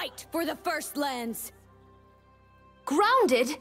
Fight for the First Lands! Grounded?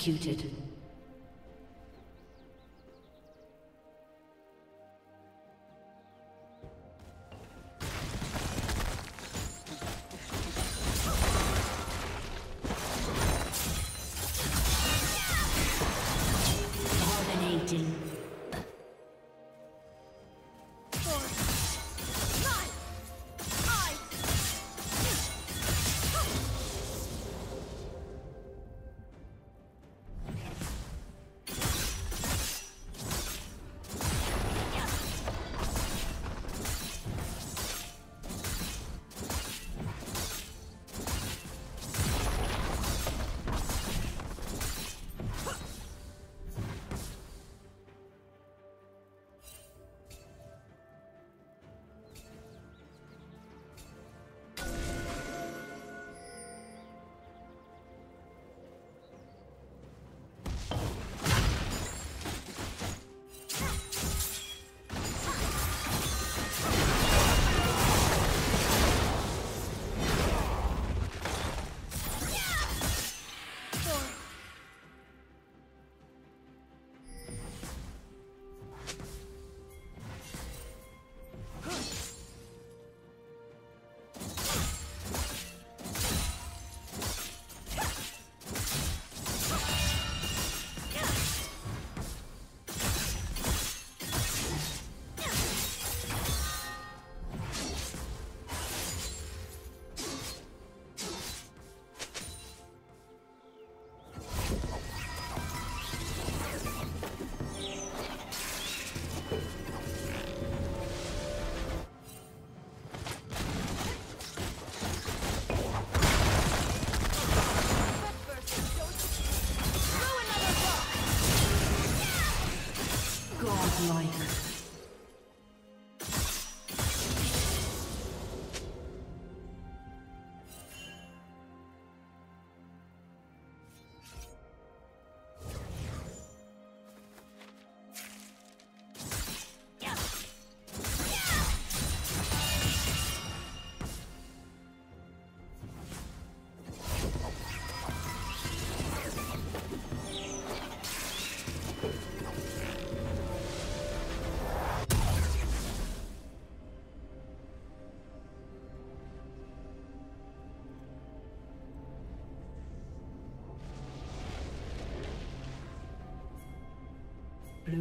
Executed. Godlike.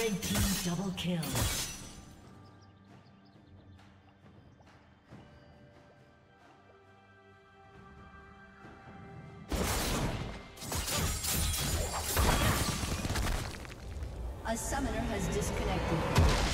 Red team double kill. A summoner has disconnected.